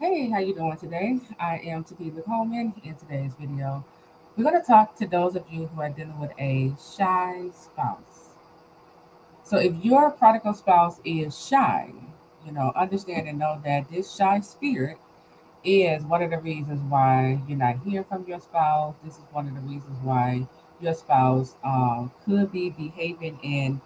Hey, how you doing today? I am Taquila Coleman. In today's video, we're going to talk to those of you who are dealing with a shy spouse. So if your prodigal spouse is shy, you know, understand and know that this shy spirit is one of the reasons why you're not hearing from your spouse. This is one of the reasons why your spouse um, could be behaving in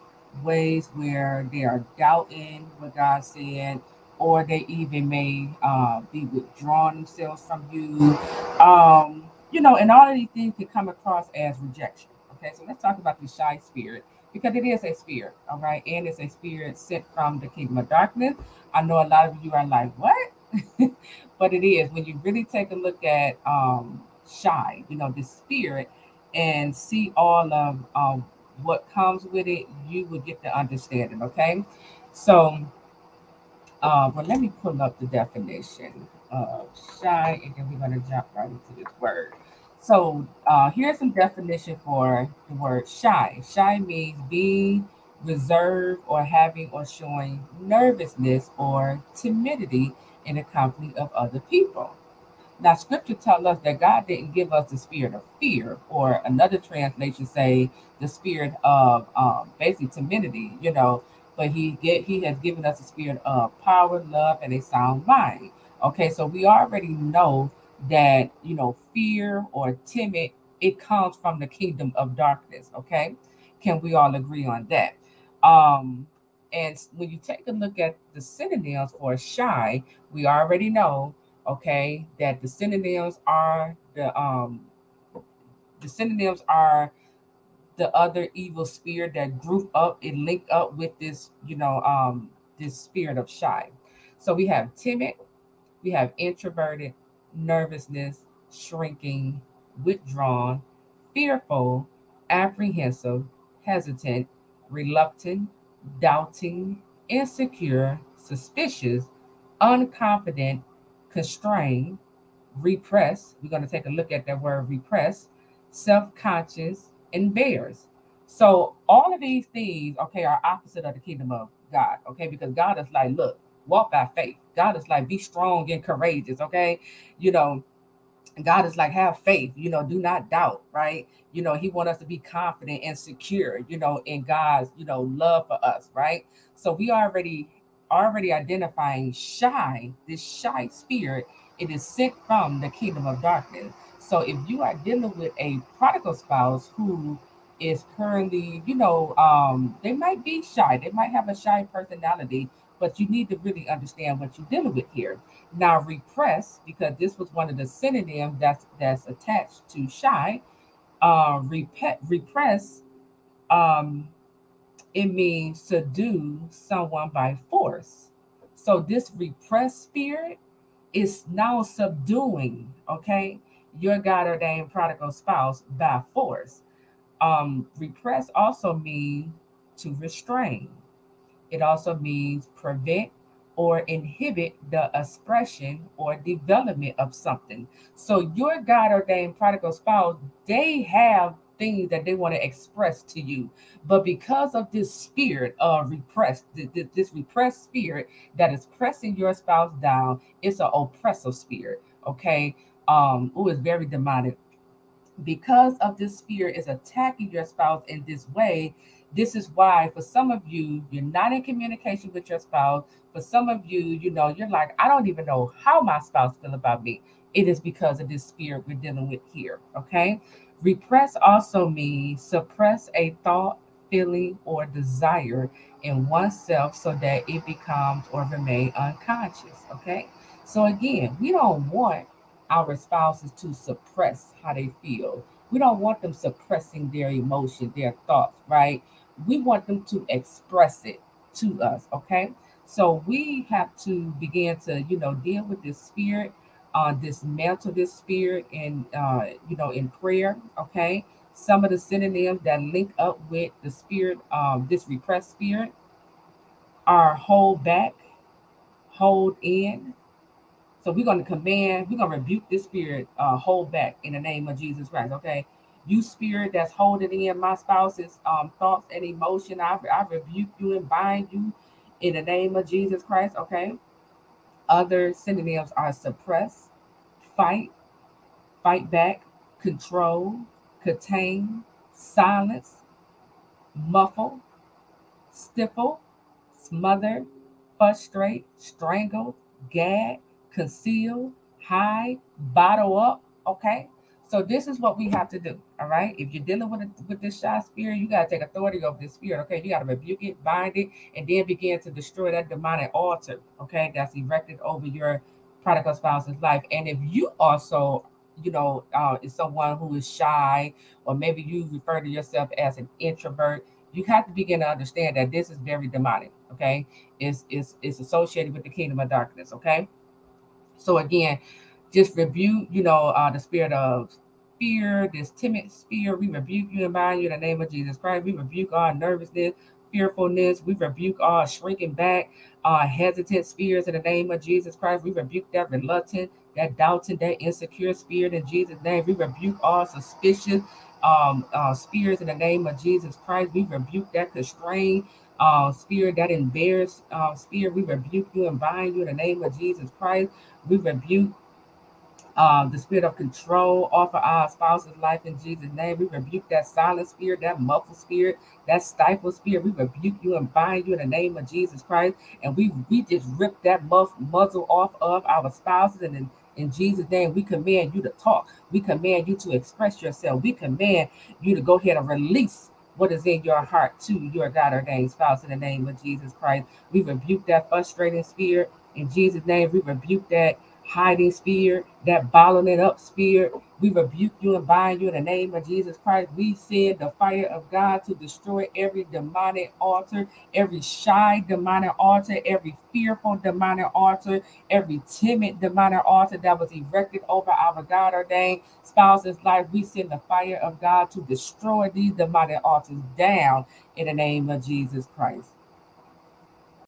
ways where they are doubting what God said, or they even may uh, be withdrawing themselves from you. Um, you know, and all of these things can come across as rejection. Okay, so let's talk about the shy spirit because it is a spirit, all right, and it's a spirit sent from the kingdom of darkness. I know a lot of you are like, what? but it is when you really take a look at um, shy, you know, the spirit, and see all of um, what comes with it, you will get the understanding. Okay, so uh, well, let me pull up the definition of shy, and then we're going to jump right into this word. So uh, here's some definition for the word shy. Shy means being reserved or having or showing nervousness or timidity in the company of other people. Now, scripture tells us that God didn't give us the spirit of fear, or another translation say the spirit of um, basically timidity, you know, but he get he has given us a spirit of power, love, and a sound mind. Okay, so we already know that you know fear or timid it comes from the kingdom of darkness. Okay, can we all agree on that? Um, and when you take a look at the synonyms for shy, we already know, okay, that the synonyms are the um the synonyms are the other evil spirit that group up and link up with this, you know, um, this spirit of shy. So we have timid, we have introverted, nervousness, shrinking, withdrawn, fearful, apprehensive, hesitant, reluctant, doubting, insecure, suspicious, unconfident, constrained, repressed. We're going to take a look at that word repressed, self conscious, and bears. So all of these things, okay, are opposite of the kingdom of God, okay, because God is like, look, walk by faith. God is like, be strong and courageous, okay, you know. God is like, have faith, you know, do not doubt, right? You know, He want us to be confident and secure, you know, in God's, you know, love for us, right? So we already already identifying shy, this shy spirit, it is sent from the kingdom of darkness. So if you are dealing with a prodigal spouse who is currently, you know, um, they might be shy, they might have a shy personality, but you need to really understand what you're dealing with here. Now, repress, because this was one of the synonyms that's that's attached to shy. Uh, rep- repress, um, it means subdue someone by force. So this repressed spirit is now subduing, okay, your God ordained prodigal spouse by force. Um, repress also means to restrain. It also means prevent or inhibit the expression or development of something. So your God ordained prodigal spouse, they have things that they want to express to you. But because of this spirit of repressed, this repressed spirit that is pressing your spouse down, it's an oppressive spirit. Okay. Um, who is very demonic. Because of this spirit is attacking your spouse in this way, this is why for some of you you're not in communication with your spouse. For some of you you know you're like i don't even know how my spouse feel about me. It is because of this spirit we're dealing with here okay? Repress also means suppress a thought feeling or desire in oneself so that it becomes or remain unconscious okay? So again we don't want our spouses to suppress how they feel. We don't want them suppressing their emotion their thoughts right? We want them to express it to us okay? So we have to begin to you know deal with this spirit uh dismantle this spirit and uh you know in prayer okay? Some of the synonyms that link up with the spirit um this repressed spirit are hold back hold in so we're going to command we're going to rebuke this spirit uh hold back in the name of jesus christ okay you spirit that's holding in my spouse's um, thoughts and emotion, I, I rebuke you and bind you in the name of Jesus Christ. Okay. Other synonyms are suppress, fight, fight back, control, contain, silence, muffle, stifle, smother, frustrate, strangle, gag, conceal, hide, bottle up. Okay. So this is what we have to do. All right. If you're dealing with a, with this shy spirit, you got to take authority over this spirit. Okay. You got to rebuke it, bind it, and then begin to destroy that demonic altar. Okay. That's erected over your prodigal spouse's life. And if you also you know, uh, is someone who is shy, or maybe you refer to yourself as an introvert, you have to begin to understand that this is very demonic. Okay, it's it's it's associated with the kingdom of darkness. Okay, so again, just rebuke, you know, uh, the spirit of fear, this timid spirit. We rebuke you and bind you in the name of Jesus Christ. We rebuke all nervousness, fearfulness. We rebuke all shrinking back, our hesitant spirits in the name of Jesus Christ. We rebuke that reluctant, that doubting, that insecure spirit in Jesus' name. We rebuke all suspicion um, uh, spirits in the name of Jesus Christ. We rebuke that constrained uh, spirit, that embarrassed uh, spirit. We rebuke you and bind you in the name of Jesus Christ. We rebuke uh, the spirit of control off of our spouse's life in Jesus' name. We rebuke that silent spirit, that muffled spirit, that stifled spirit. We rebuke you and bind you in the name of Jesus Christ. And we we just rip that muff, muzzle off of our spouses and in Jesus' name, we command you to talk. We command you to express yourself. We command you to go ahead and release what is in your heart to your God ordained spouse in the name of Jesus Christ. We rebuke that frustrating spirit in Jesus' name. We rebuke that hiding spirit, that bottling it up spirit. We rebuke you and bind you in the name of Jesus Christ. We send the fire of God to destroy every demonic altar, every shy demonic altar, every fearful demonic altar, every timid demonic altar that was erected over our God ordained spouse's life. We send the fire of God to destroy these demonic altars down in the name of Jesus Christ.